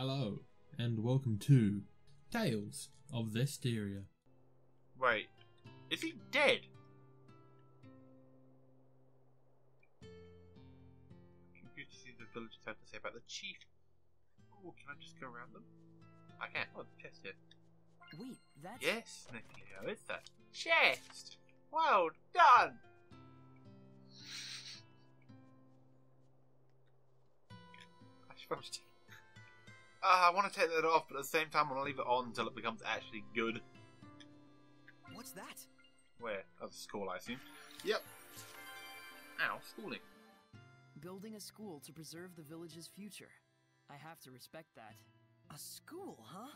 Hello, and welcome to Tales of Zestiria. Wait, is he dead? Confused to see the villagers have to say about the chief. Oh, can I just go around them? I can't. Oh, the chest here. Wait, that's Yes, Nicolio, it's that chest. Well done. I should probably take- Uh, I want to take that off, but at the same time, I want to leave it on until it becomes actually good. what's that? Where? Of school, I assume. Yep. Ow, schooling. Building a school to preserve the village's future. I have to respect that. A school, huh?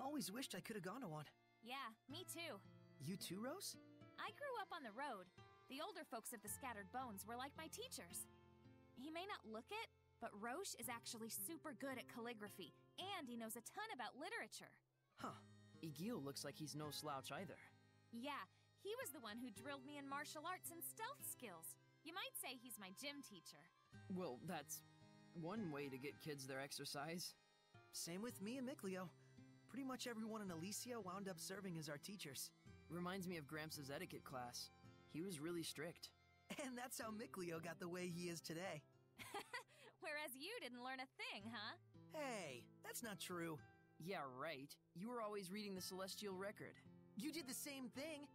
Always wished I could have gone to one. Yeah, me too. You too, Rose? I grew up on the road. The older folks of the Scattered Bones were like my teachers. He may not look it, but Rosch is actually super good at calligraphy, and he knows a ton about literature. Huh. Eguille looks like he's no slouch either. Yeah, he was the one who drilled me in martial arts and stealth skills. You might say he's my gym teacher. Well, that's one way to get kids their exercise. Same with me and Mikleo. Pretty much everyone in Elysia wound up serving as our teachers. Reminds me of Gramps' etiquette class. He was really strict. And that's how Mikleo got the way he is today. Whereas you didn't learn a thing, huh? Hey, that's not true. Yeah, right. You were always reading the Celestial Record. You did the same thing.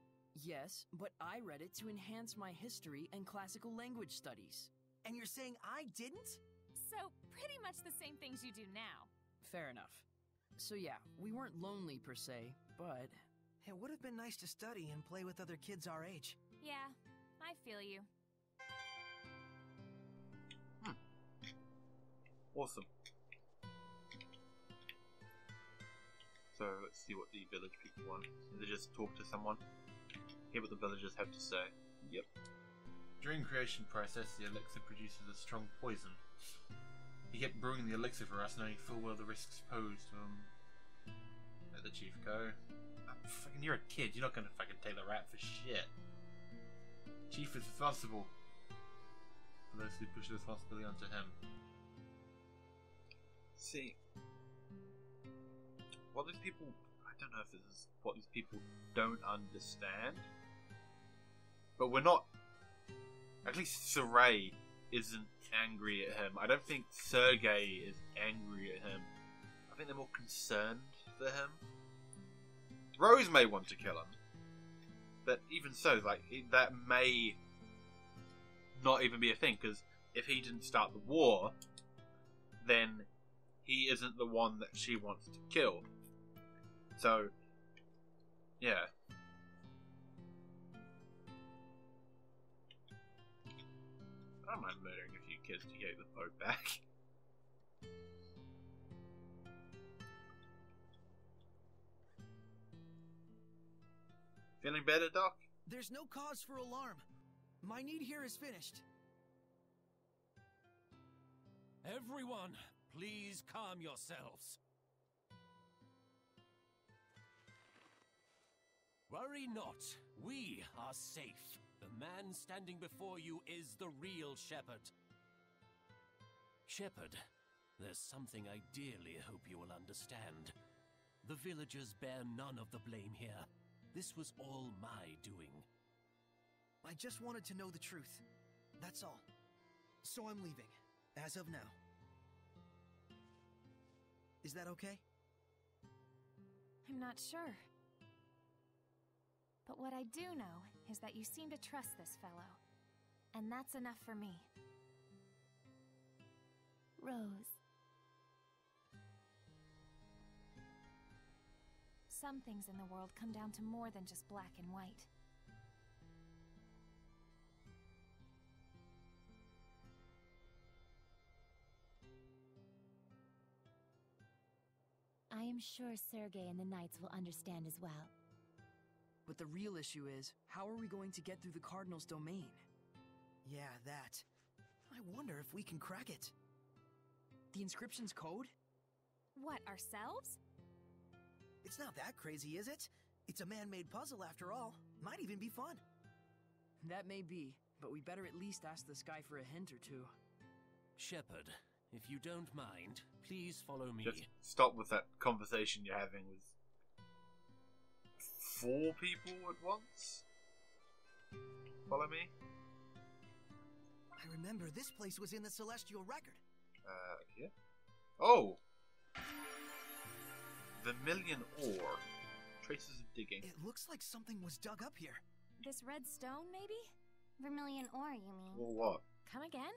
Yes, but I read it to enhance my history and classical language studies. And you're saying I didn't? So, pretty much the same things you do now. Fair enough. So yeah, we weren't lonely per se, but It would have been nice to study and play with other kids our age. Yeah, I feel you. Awesome. So let's see what the village people want. They just talk to someone, hear what the villagers have to say. Yep. During creation process, the elixir produces a strong poison. He kept brewing the elixir for us, knowing full well the risks posed to him. Let the chief go. Fucking, you're a kid. You're not gonna fucking take the rap for shit. Chief is responsible for those who push the responsibility onto him. See, what these people, I don't know if this is what these people don't understand, but we're not, at least Sorey isn't angry at him. I don't think Sergei is angry at him. I think they're more concerned for him. Rose may want to kill him, but even so, like, that may not even be a thing, because if he didn't start the war, then he isn't the one that she wants to kill. So, yeah. I don't mind murdering a few kids to get the boat back. Feeling better, Doc? There's no cause for alarm. My need here is finished. Everyone, please calm yourselves. Worry not, we are safe. The man standing before you is the real Shepherd. Shepherd, there's something I dearly hope you will understand. The villagers bear none of the blame here. This was all my doing. I just wanted to know the truth. That's all. So I'm leaving, as of now. Is that okay? I'm not sure. But what I do know is that you seem to trust this fellow. And that's enough for me. Rose. Some things in the world come down to more than just black and white. I am sure Sergei and the Knights will understand as well. but the real issue is, how are we going to get through the Cardinal's domain? Yeah, that. I wonder if we can crack it. The inscription's code? What, ourselves? It's not that crazy, is it? It's a man-made puzzle after all. Might even be fun. That may be, but we better at least ask this guy for a hint or two. Shepherd, if you don't mind, please follow me. Just stop with that conversation you're having with four people at once. Follow me. I remember this place was in the Celestial Record. Uh, yeah. Oh! Vermilion ore. Traces of digging. It looks like something was dug up here. This red stone, maybe? Vermilion ore, you mean? Or what? Come again?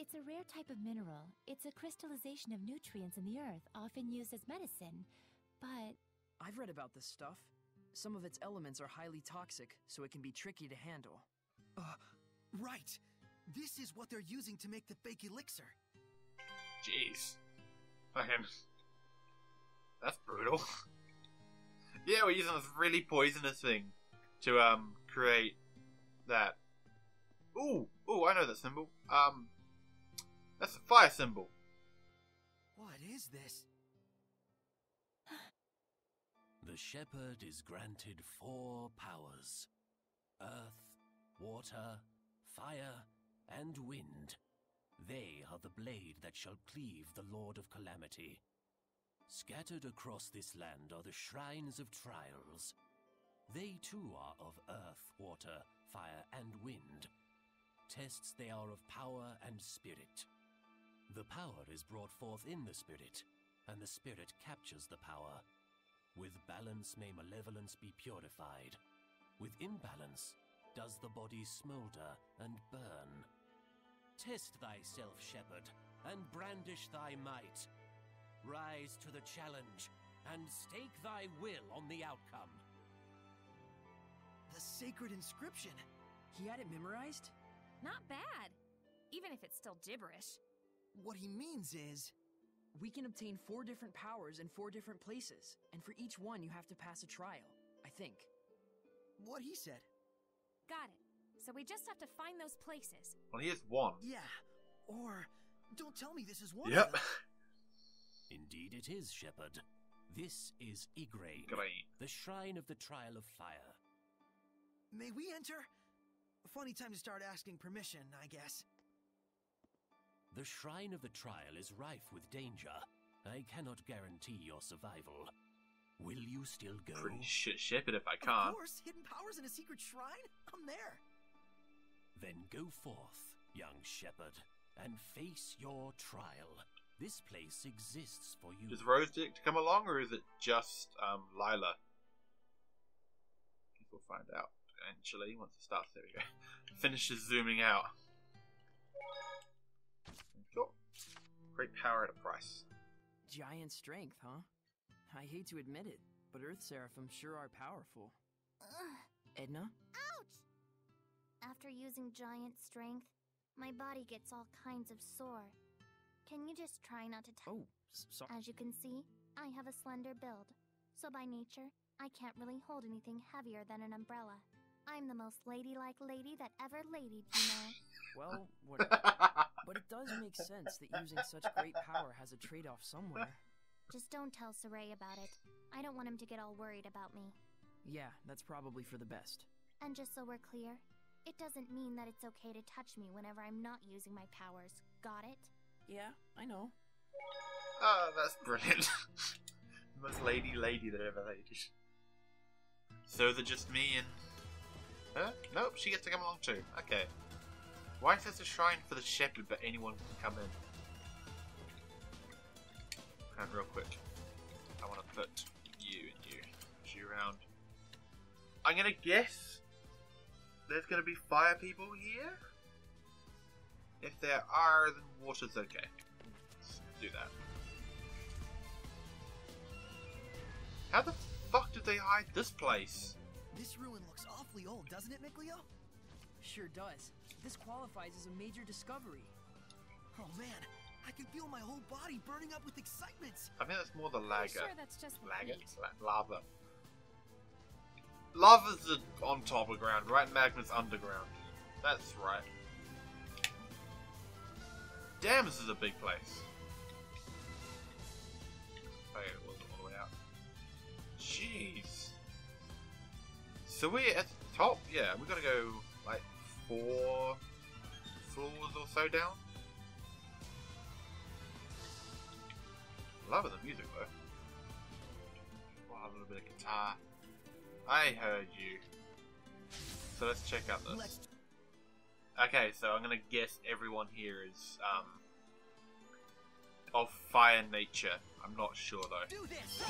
It's a rare type of mineral. It's a crystallization of nutrients in the earth, often used as medicine. But I've read about this stuff. Some of its elements are highly toxic, so it can be tricky to handle. Uh, right. This is what they're using to make the fake elixir. Jeez. Fucking. That's brutal. yeah, we're using this really poisonous thing to um create that. Ooh, ooh, I know that symbol. Um, that's a fire symbol. What is this? The shepherd is granted four powers earth, water, fire, and wind. They are the blade that shall cleave the Lord of Calamity. Scattered across this land are the shrines of trials. They too are of earth, water, fire, and wind. Tests they are of power and spirit. The power is brought forth in the spirit, and the spirit captures the power. With balance may malevolence be purified. With imbalance does the body smolder and burn. Test thyself, shepherd, and brandish thy might. Rise to the challenge, and stake thy will on the outcome. The sacred inscription. He had it memorized? Not bad. Even if it's still gibberish. What he means is. We can obtain four different powers in four different places, and for each one you have to pass a trial, I think. What he said. Got it. So we just have to find those places. Well, he is one. Yeah. Or. Don't tell me this is one Yep. of them. Indeed it is, Shepherd. This is Igraine, Great. the shrine of the trial of fire. May we enter? A funny time to start asking permission, I guess. The shrine of the trial is rife with danger. I cannot guarantee your survival. Will you still go? Pretty shit shepherd if I Of can't. course, hidden powers in a secret shrine? I'm there. Then go forth, young shepherd, and face your trial. This place exists for you. Does Rose Dick to come along, or is it just um, Lailah? Guess we'll find out eventually once it starts. There we go. Finishes zooming out. Cool. Great power at a price. Giant strength, huh? I hate to admit it, but Earth Seraphim sure are powerful. Ugh, Edna? ouch! After using giant strength, my body gets all kinds of sore. Can you just try not to oh, touch? Oh, s- sorry. As you can see, I have a slender build, so by nature, I can't really hold anything heavier than an umbrella. I'm the most ladylike lady that ever ladied, you know. Well, what, but it does make sense that using such great power has a trade off somewhere. Just don't tell Sorey about it. I don't want him to get all worried about me. Yeah, that's probably for the best. And just so we're clear, it doesn't mean that it's okay to touch me whenever I'm not using my powers. Got it? Yeah, I know. Ah, that's brilliant. the most lady lady that ever ladied. So they're just me and. Huh? Nope, she gets to come along too. Okay. Why is there a shrine for the shepherd but anyone can come in? And real quick. I want to put you and you. You around. I'm gonna guess there's gonna be fire people here? If there are, then water's okay. Let's do that. How the fuck did they hide this place? This ruin looks awfully old, doesn't it, Mikleo? Sure does. This qualifies as a major discovery. Oh man, I can feel my whole body burning up with excitement. I think that's more the I'm lager. sure that's just the Lager? lava. Lava's on top of ground, right? Magma's underground. That's right. Damn, this is a big place. Oh, okay, it wasn't all the way out. Jeez. So we're at the top? Yeah, we gotta go like four floors or so down. Loving the music though. Wow, a little bit of guitar. I heard you. So let's check out this. Okay, so I'm gonna guess everyone here is um of fire nature. I'm not sure though. do this.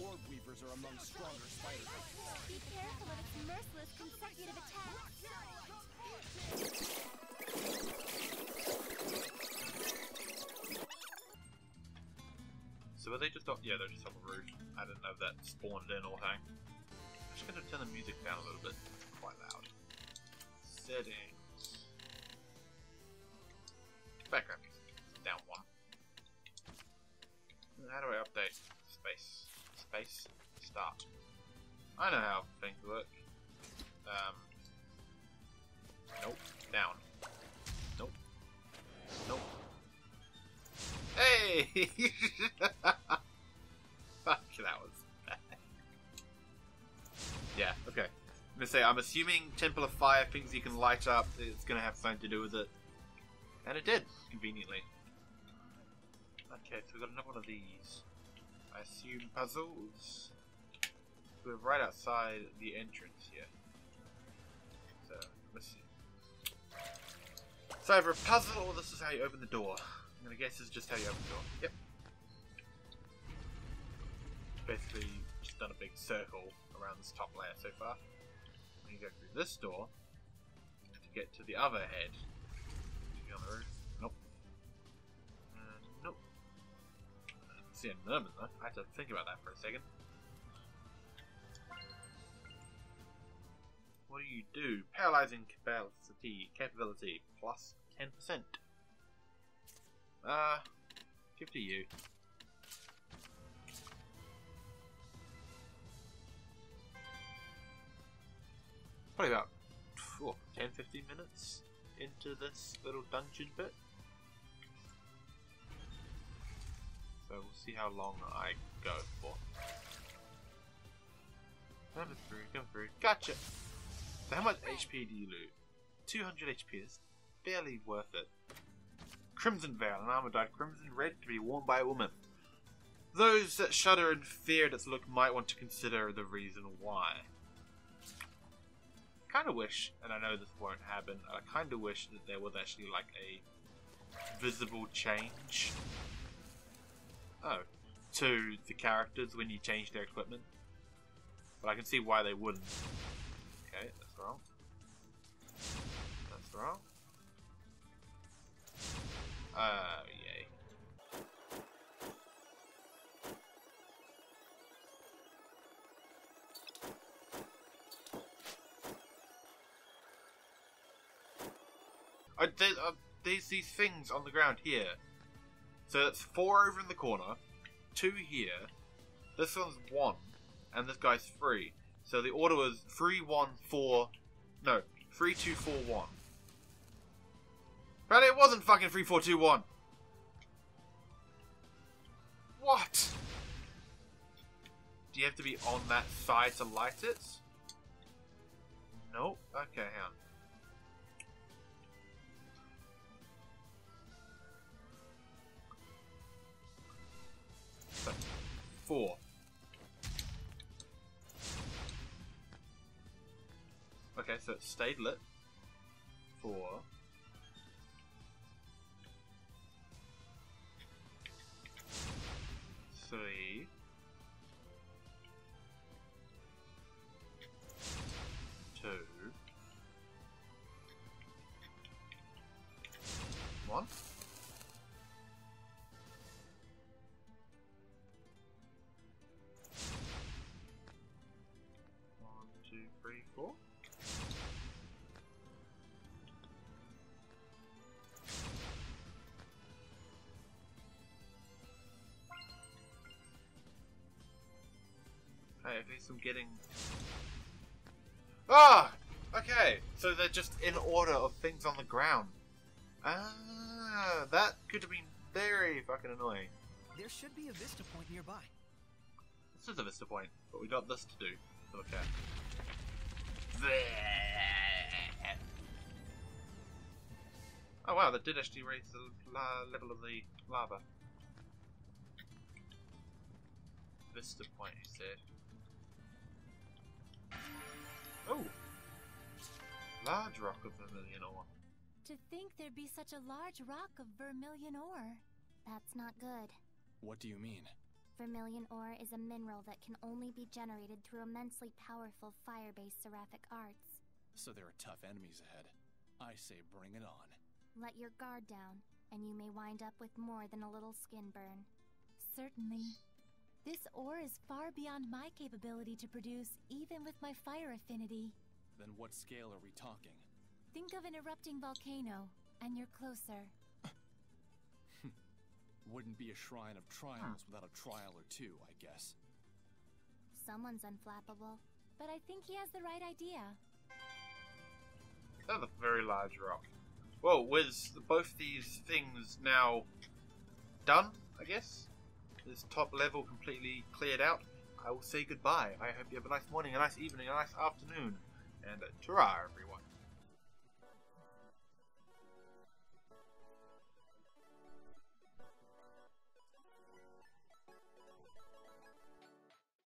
Orb weavers are among stronger spiders. Be careful of its merciless consecutive attacks. So are they just on? Yeah, they're just on the roof. I didn't know that spawned in or hang. I'm just gonna turn the music down a little bit. Quite loud. Settings. Background music. Down one. How do I update? Space. Space. Start. I know how things work. Um. Nope. Down. Nope. Nope. Hey! Fuck, that was bad. Yeah, okay. I'm gonna say, I'm assuming Temple of Fire, things you can light up, it's gonna have something to do with it. And it did, conveniently. Okay, so we've got another one of these. I assume puzzles. We're right outside the entrance here. So, let's see. Either a puzzle or this is how you open the door. I'm gonna guess this is just how you open the door. Yep. Basically, just done a big circle around this top layer so far. When you go through this door to get to the other head. Nope. Uh, nope. See a merman though. I had to think about that for a second. What do you do? Paralyzing capacity, capability plus 10%. Uh, give to you. Probably about oh, 10 15 minutes into this little dungeon bit. So we'll see how long I go for. Come through, come through. Gotcha! So how much HP do you loot? 200 HP is barely worth it. Crimson Veil, an armor dyed crimson red to be worn by a woman. Those that shudder and fear its look might want to consider the reason why. Kind of wish, and I know this won't happen, I kind of wish that there was actually like a visible change. Oh, to the characters when you change their equipment. But I can see why they wouldn't. Okay, that's wrong. That's wrong. Oh, yay. Uh, there, uh, there's these things on the ground here. So that's four over in the corner, two here, this one's one, and this guy's three. So the order was three, one, four, no, three, two, four, one. But it wasn't fucking 3421. What? Do you have to be on that side to light it? Nope. Okay, hang on. Four. Okay, so it stayed lit. Four. Three, four. Okay, at least I'm getting. Ah! Okay, so they're just in order of things on the ground. Ah, that could have been very fucking annoying. There should be a vista point nearby. This is a vista point, but we got this to do. at. Oh wow, that did actually raise the la- level of the lava. Vista Point, he said. Oh! Large rock of vermilion ore. To think there'd be such a large rock of vermilion ore. That's not good. What do you mean? Vermilion ore is a mineral that can only be generated through immensely powerful fire-based seraphic arts. So there are tough enemies ahead. I say bring it on. Let your guard down, and you may wind up with more than a little skin burn. Certainly. This ore is far beyond my capability to produce, even with my fire affinity. Then what scale are we talking? Think of an erupting volcano, and you're closer. Wouldn't be a shrine of trials without a trial or two, I guess. Someone's unflappable. But I think he has the right idea. That's a very large rock. Well, with both these things now done, I guess, this top level completely cleared out, I will say goodbye. I hope you have a nice morning, a nice evening, a nice afternoon, and uh, ta everyone.